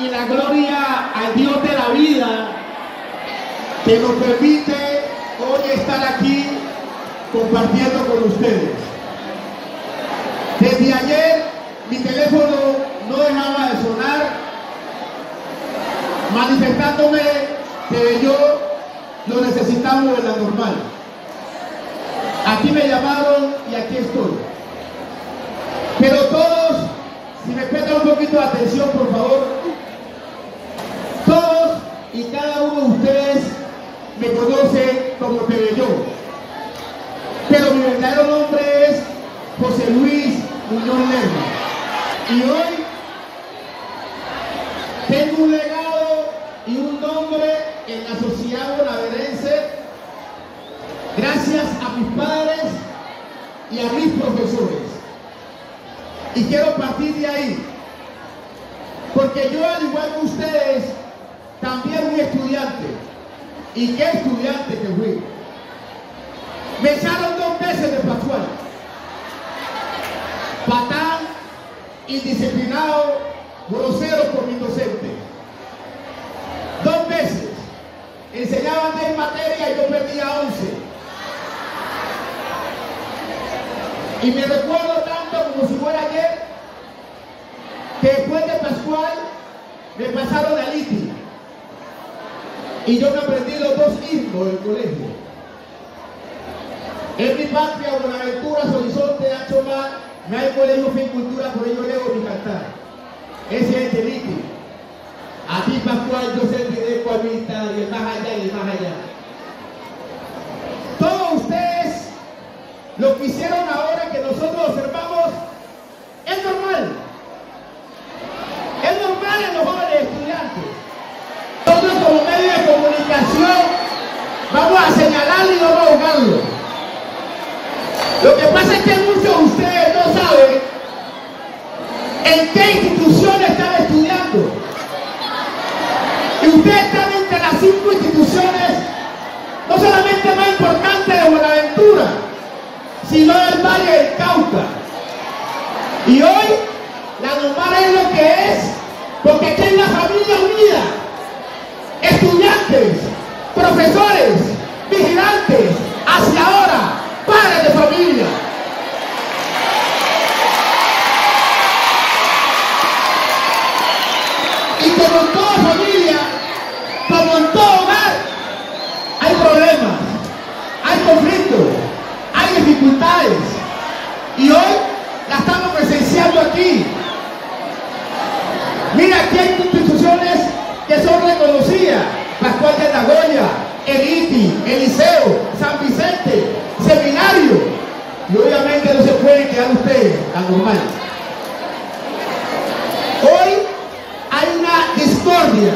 y la gloria al Dios de la vida que nos permite hoy estar aquí compartiendo con ustedes. Desde ayer mi teléfono no dejaba de sonar manifestándome que yo lo necesitamos en la normal. Aquí me llamaron y aquí estoy. Pero todos, si me prestan un poquito de atención, por favor, todos y ustedes me conocen como Pebellón. Pero mi verdadero nombre es José Luis Muñoz Lerma. Y hoy tengo un legado y un nombre en la sociedad bonaverense gracias a mis padres y a mis profesores. Y quiero partir de ahí, porque yo al igual que ustedes, también fui estudiante. ¿Y qué estudiante que fui? Me echaron dos veces de Pascual. Patán, indisciplinado, grosero por mi docente. Dos veces. Enseñaban 10 materias y yo perdía 11. Y me recuerdo tanto como si fuera ayer que después de Pascual me pasaron a Liti. Y yo me aprendí los dos himnos del colegio. En mi patria, Buenaventura, Horizonte, Ancho Mar, me hay colegio fin cultura, por ello leo mi cantar. Ese es el Liti. A ti, Pascual, yo serviré con amistad y el más allá y el más allá. Todos ustedes lo que hicieron ahora que nosotros observamos es normal. Es normal en los jóvenes estudiantes. Nosotros como medio de comunicación vamos a señalarlo Lo que pasa es que muchos de ustedes no saben en qué institución están estudiando. Y ustedes están entre las cinco instituciones, no solamente más importantes de Buenaventura, sino del Valle del Cauca. Y hoy la normal es lo que es, porque aquí hay una familia unida. Estudiantes, profesores, vigilantes, hacia ahora, padres de familia. Y como en toda familia, como en todo hogar, hay problemas, hay conflictos, hay dificultades. Y hoy la estamos presenciando aquí. Mira, aquí hay instituciones que son reconocidas. Pascual de Nagoya, el ITI, el Liceo, San Vicente, Seminario. Y obviamente no se pueden quedar ustedes, normal. Hoy hay una discordia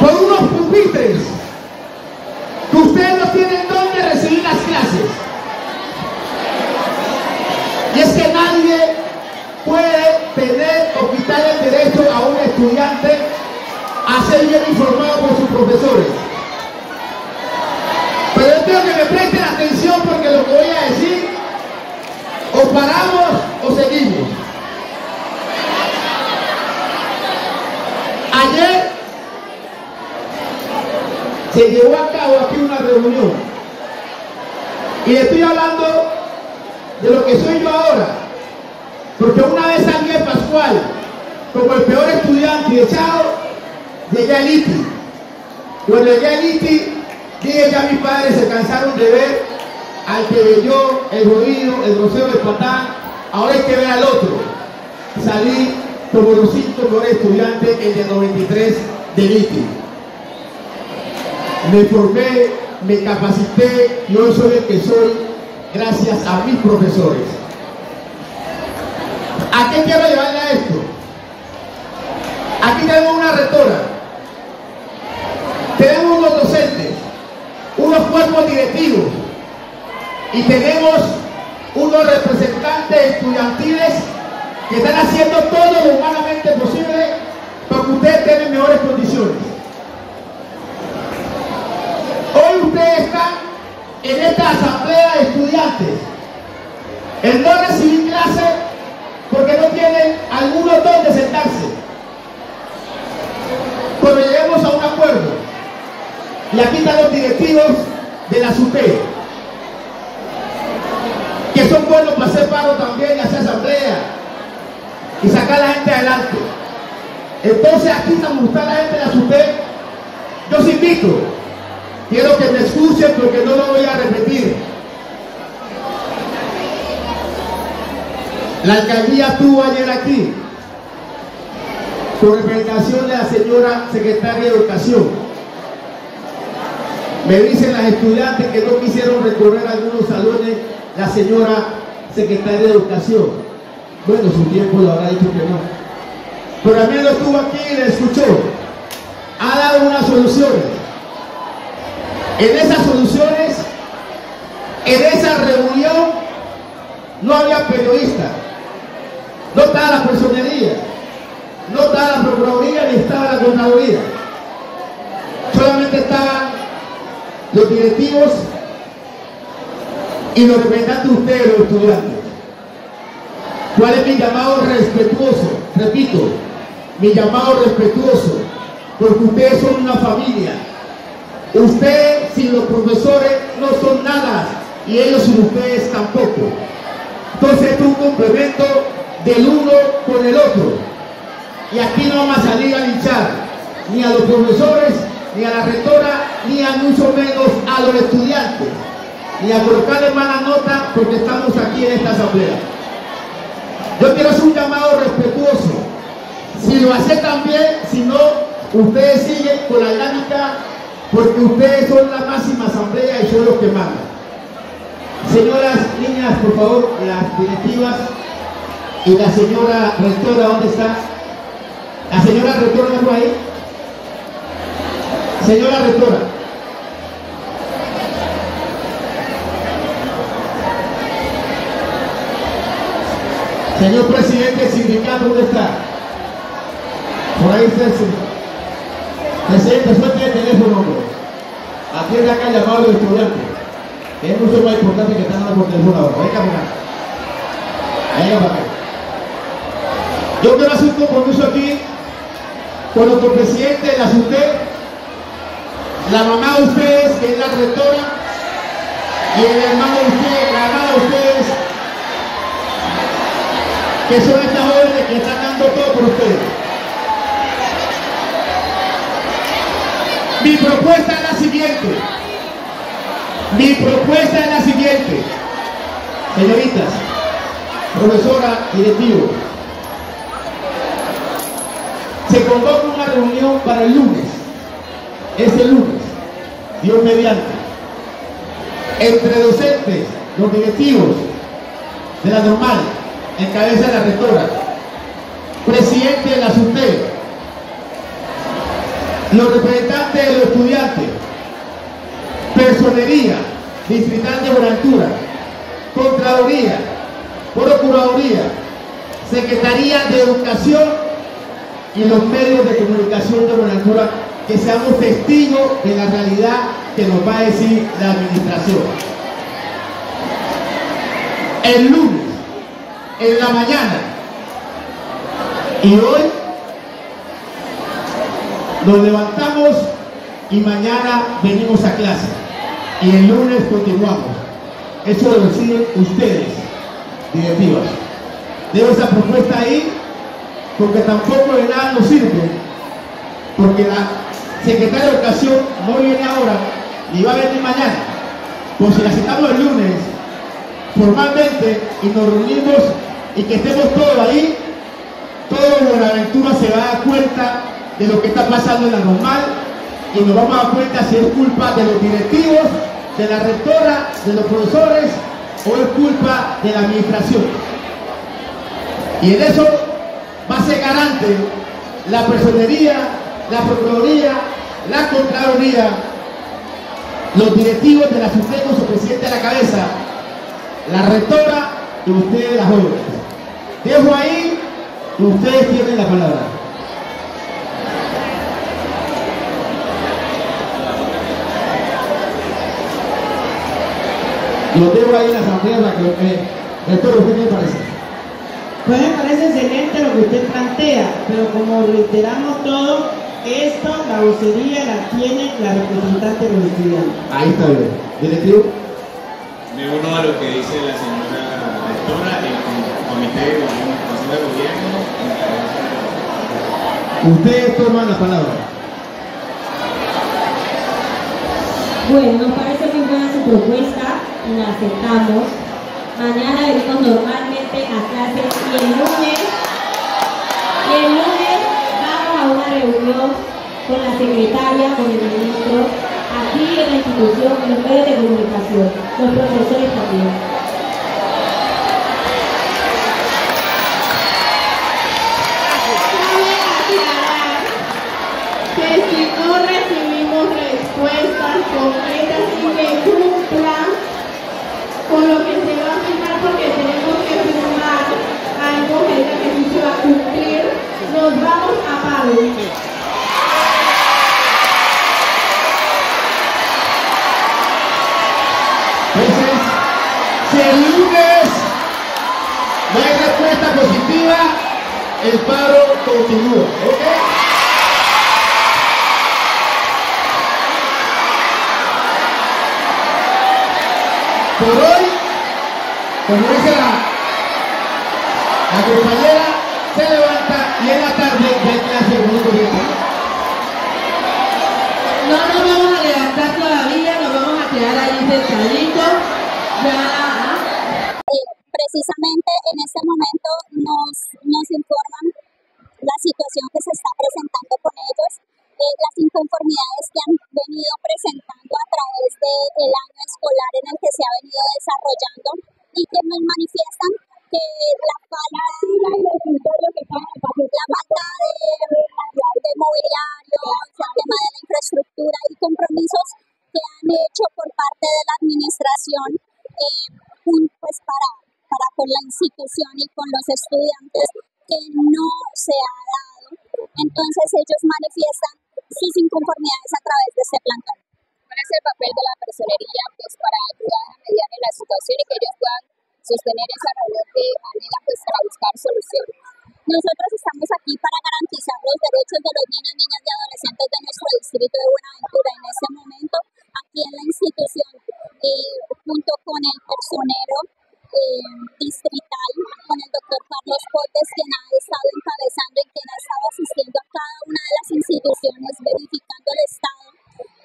por unos pupitres que ustedes no tienen dónde recibir las clases. Y es que nadie puede tener o quitar el derecho a un estudiante a ser bien informado por sus profesores. Pero yo tengo que me presten atención porque lo que voy a decir, o paramos o seguimos. Ayer se llevó a cabo aquí una reunión y estoy hablando de lo que soy yo ahora, porque una vez salí de Pascual como el peor estudiante y echado, llegué al ITI. Cuando llegué al ITI, dije ya mis padres se cansaron de ver al que yo, el jodido, el grosero, el patán, ahora hay que ver al otro. Salí como los cinco mejores estudiantes el 93 del ITI. Me formé, me capacité y hoy soy el que soy gracias a mis profesores. ¿A qué quiero llevarle a esto? Aquí tenemos una rectora, tenemos unos docentes, unos cuerpos directivos y tenemos unos representantes estudiantiles que están haciendo todo lo humanamente posible para que ustedes tengan mejores condiciones hoy ustedes están en esta asamblea de estudiantes, el no recibir clase porque no tienen alguno donde sentarse. Pero lleguemos a un acuerdo. Y aquí están los directivos de la SUPE, que son buenos para hacer paro también y hacer asamblea y sacar a la gente adelante. Entonces aquí en San Gustavo, la gente de la SUPE, yo os invito quiero que me escuchen porque no lo voy a repetir. La alcaldía estuvo ayer aquí por representación de la señora secretaria de Educación. Me dicen las estudiantes que no quisieron recorrer algunos salones la señora secretaria de Educación. Bueno, su tiempo lo habrá dicho que no. Pero al menos estuvo aquí y le escuchó. Ha dado unas soluciones. En esas soluciones, en esa reunión, no había periodistas. No estaba la personería. No estaba la Procuraduría ni estaba la Contraloría. Solamente estaban los directivos y los representantes de ustedes, los estudiantes. ¿Cuál es mi llamado respetuoso? Repito, mi llamado respetuoso, porque ustedes son una familia. Ustedes sin los profesores no son nada y ellos sin ustedes tampoco. Entonces es un complemento del uno con el otro. Y aquí no vamos a salir a linchar ni a los profesores ni a la rectora, ni a mucho menos a los estudiantes, ni a colocarle mala nota porque estamos aquí en esta asamblea. Yo quiero hacer un llamado respetuoso. Si lo hace también, si no, ustedes siguen con la dinámica porque ustedes son la máxima asamblea y son los que mandan. Señoras, niñas, por favor, las directivas y la señora rectora, ¿dónde está? La señora rectora, ¿no ahí? Señora rectora. Señor presidente del sindicato, ¿dónde está? Por ahí está el Presidente, suelte el teléfono, hombre. Atiende acá el llamado a los estudiantes. Es mucho más importante que están dando por teléfono ahora. Venga para acá. Venga para acá. Yo quiero hacer un compromiso aquí con nuestro presidente de la SUTE, la mamá de ustedes, que es la rectora, y el hermano de ustedes, la hermana de ustedes, que son estas jóvenes que están dando todo por ustedes. Propuesta es la siguiente. Mi propuesta es la siguiente. Señoritas, profesora, directivo, se convoca una reunión para el lunes este lunes, Dios mediante, entre docentes, los directivos de la normal, en cabeza de la rectora, presidente de la los representantes de los estudiantes, personería distrital de Buenaventura, Contraloría, Procuraduría, Secretaría de Educación y los medios de comunicación de Buenaventura que seamos testigos de la realidad que nos va a decir la administración. El lunes, en la mañana, y hoy nos levantamos y mañana venimos a clase. Y el lunes continuamos. Eso lo deciden ustedes, directivas. Dejo esa propuesta ahí porque tampoco de nada nos sirve, porque la secretario de Educación no viene ahora ni va a venir mañana. Pues si la citamos el lunes, formalmente, y nos reunimos y que estemos todos ahí, todo Buenaventura se va a dar cuenta de lo que está pasando en la normal y nos vamos a dar cuenta si es culpa de los directivos, de la rectora, de los profesores o es culpa de la administración. Y en eso va a ser garante la personería, la procuraduría, la Contraloría, los directivos de la SUTE con su presidente a la cabeza, la rectora y ustedes las jóvenes. Dejo ahí y ustedes tienen la palabra. Lo dejo ahí en la asamblea para que lo que... Rector, ¿usted qué le parece? Pues me parece excelente lo que usted plantea, pero como reiteramos todo, Esto, la vocería la tiene la representante de los estudiantes. Ahí está bien. Directivo. Me uno a lo que dice la señora rectora, el comité de gobierno, de gobierno. Ustedes toman la palabra. Bueno, nos parece muy buena su propuesta la aceptamos. Mañana venimos normalmente a clases y el lunes, el lunes vamos a una reunión con la secretaria, con el ministro, aquí en la institución, en los medios de comunicación, los profesores también. que si no recibimos respuestas nos vamos a paro. Si el lunes no hay respuesta positiva, el paro continúa. ¿Ok? Por hoy, como dice la compañera, se levanta y en la tarde ya hay clase de minuto No nos vamos a levantar todavía, nos vamos a quedar ahí sentaditos. Ya precisamente en este momento nos, nos informan la situación que se está presentando con ellos, las inconformidades que han venido presentando a través del año escolar en el que se ha venido desarrollando los estudiantes que no se ha dado. Entonces ellos manifiestan sus inconformidades a través de este plantón. ¿Cuál es el papel de la personería pues, para ayudar a mediar en la situación y que ellos puedan sostener esa reunión que anhela pues, para buscar soluciones? Nosotros estamos aquí para garantizar los derechos de los niños, niñas y adolescentes de nuestro distrito de Buenaventura en este momento, aquí en la institución, eh, junto con el personero distrital, con el doctor Carlos Cortes, quien ha estado encabezando y quien ha estado asistiendo a cada una de las instituciones, verificando el estado,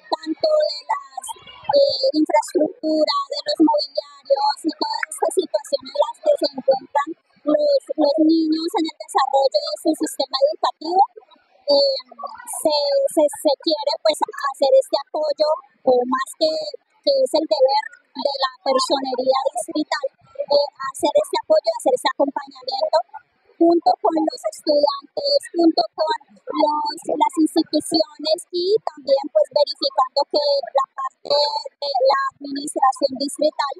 tanto de las eh, infraestructura, de los mobiliarios y todas estas situaciones en las que se encuentran los, los niños en el desarrollo de su sistema educativo. Eh, se, se, se quiere pues hacer este apoyo o más que, también pues verificando que la parte de la administración distrital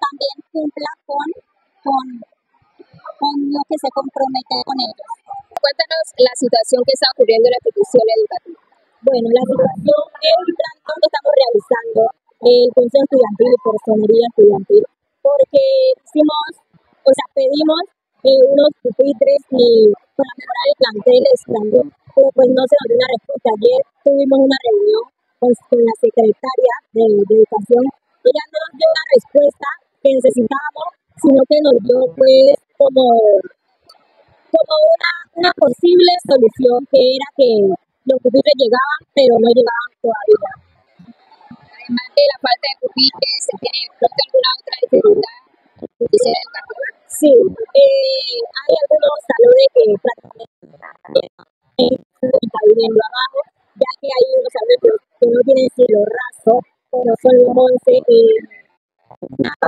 también cumpla con, con, con lo que se compromete con ellos. Cuéntanos la situación que está ocurriendo en la institución educativa. Bueno, la situación es un plantón que estamos realizando el Consejo Estudiantil y Personería Estudiantil, porque hicimos, o sea, pedimos eh, unos pupitres y para mejorar el plantel pero pues no se nos dio una respuesta. Ayer tuvimos una reunión con, con la secretaria de, de Educación, ella no nos dio la respuesta que necesitábamos, sino que nos dio pues como como una, una posible solución que era que los pupitres llegaban, pero no llegaban todavía. Además de la falta de pupitres, ¿se tiene alguna otra dificultad? Sí, eh, hay algunos salones que prácticamente está viniendo abajo, ya que hay unos salones que, no tienen cielo raso, pero son los 11 y. Las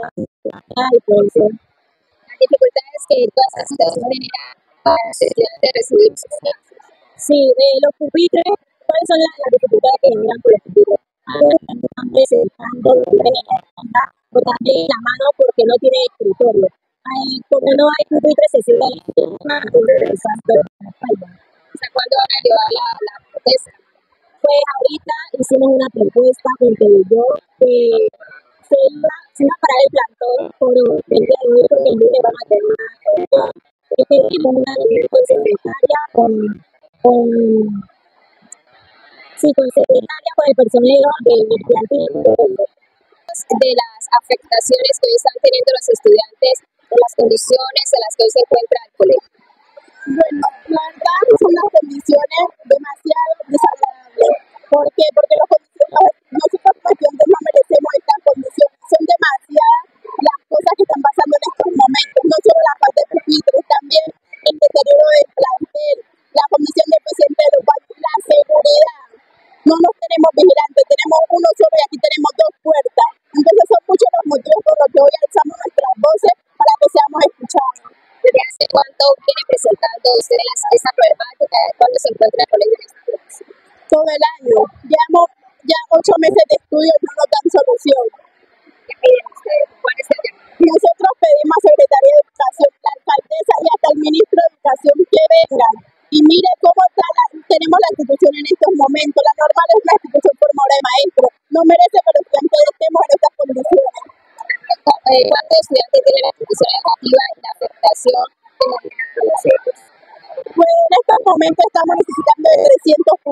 dificultades que toda esta situación genera para los estudiantes recibir sus clases. Sí, eh, los pupitres, ¿cuáles son las, dificultades que generan por los pupitres? Algunos están necesitando o también la mano porque no tiene escritorio. Ay, porque no hay pupitres, se sigue realizando la espalda sea, cuándo van a llevar la, la protesta. Pues ahorita hicimos una propuesta con yo que se iba, a parar el plantón por el día de hoy porque el lunes van a tener una pedimos una reunión con secretaria, con, con sí, con con el personero del de las afectaciones que hoy están teniendo los estudiantes, con las condiciones en las que hoy se encuentra el colegio. Bueno, la son unas condiciones eh, demasiado desagradables. ¿Por qué? Porque los, los, nosotros, por ejemplo,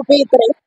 comprei três